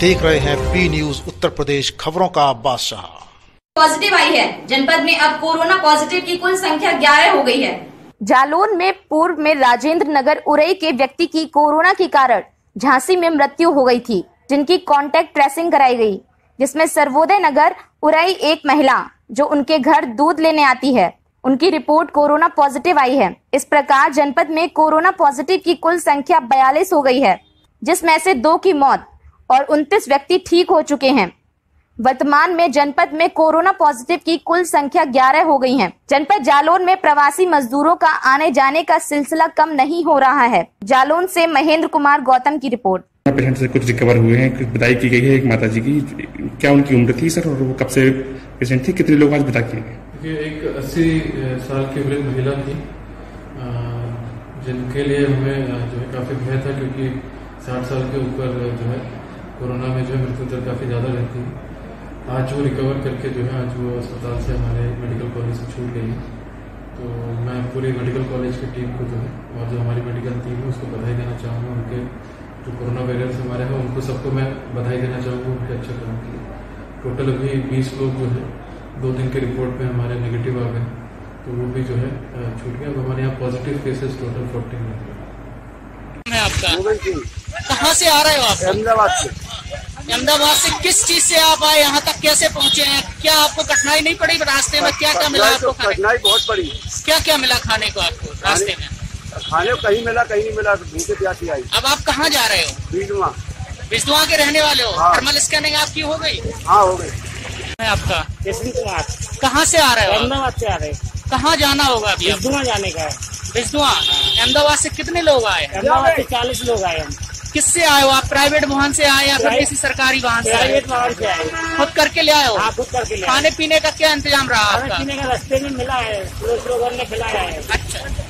देख रहे हैं बी न्यूज़ उत्तर प्रदेश खबरों का बादशाह। पॉजिटिव आई है। जनपद में अब कोरोना पॉजिटिव की कुल संख्या 11 हो गई है। जालौन में पूर्व में राजेंद्र नगर उरई के व्यक्ति की कोरोना के कारण झांसी में मृत्यु हो गई थी जिनकी कांटेक्ट ट्रेसिंग कराई गई जिसमें सर्वोदय नगर उरई एक महिला जो उनके घर दूध लेने आती है। उनकी रिपोर्ट कोरोना पॉजिटिव आई है। इस प्रकार जनपद में कोरोना पॉजिटिव की कुल संख्या बयालीस हो गई है जिसमें से दो की मौत और उनतीस व्यक्ति ठीक हो चुके हैं। वर्तमान में जनपद में कोरोना पॉजिटिव की कुल संख्या 11 हो गई है। जनपद जालौन में प्रवासी मजदूरों का आने जाने का सिलसिला कम नहीं हो रहा है। जालौन से महेंद्र कुमार गौतम की रिपोर्ट। पेशेंट से कुछ रिकवर हुए हैं कुछ बधाई की गई है एक माता जी की। क्या उनकी उम्र थी सर और वो कब से पेशेंट थी? कितने लोग आज बता किए गए? एक अस्सी साल की वृद्ध महिला थी। जिनके लिए हमें जो है काफ़ी भय था क्योंकि साठ साल के ऊपर जो है कोरोना में जो है मृत्यु दर काफ़ी ज़्यादा रहती है। आज वो रिकवर करके जो है आज वो अस्पताल से हमारे मेडिकल कॉलेज से छूट गई है। तो मैं पूरे मेडिकल कॉलेज की टीम को जो है और जो हमारी मेडिकल टीम है उसको बधाई देना चाहूँगा। उनके जो कोरोना वॉरियर्स हमारे हैं उनको सबको मैं बधाई देना चाहूँगा उनके अच्छे काम के लिए। टोटल अभी बीस लोग जो है दो दिन के रिपोर्ट में हमारे नेगेटिव आ गए तो वो भी जो है छूट गया अब हमारे यहाँ पॉजिटिव केसेस टोटल फोर्टीन है। है आपका कहाँ से आ रहे हो आप? अहमदाबाद से। अहमदाबाद से किस चीज़ से आप आए? यहाँ तक कैसे पहुँचे हैं? क्या आपको कठिनाई नहीं पड़ी रास्ते में? क्या क्या मिला आपको कठिनाई बहुत पड़ी। क्या क्या मिला खाने को आपको रास्ते में? खाने को कहीं मिला कहीं नहीं मिला तो भूखे प्यासी आई। अब आप कहाँ जा रहे हो? बीजवा। बिजदुआ के रहने वाले हो। हाँ। थर्मल स्कैनिंग आपकी हो गई? हाँ हो गई। है आपका? जसवीं कुमार कहाँ से आ रहे हो अहमदाबाद से आ रहे कहाँ जाना होगा अभी बिजदुआ जाने का है। बिजदुआ अहमदाबाद से कितने लोग आए अहमदाबाद से चालीस लोग आए हम। किससे आए हो? आप प्राइवेट वाहन से आए या फिर किसी सरकारी वाहन से प्राइवेट वाहन से आए। खुद करके ले आए हो? हाँ खुद करके ले खाने पीने का क्या इंतज़ाम रहा आपका? खाने पीने का रास्ते में मिला है खिलाया है। अच्छा।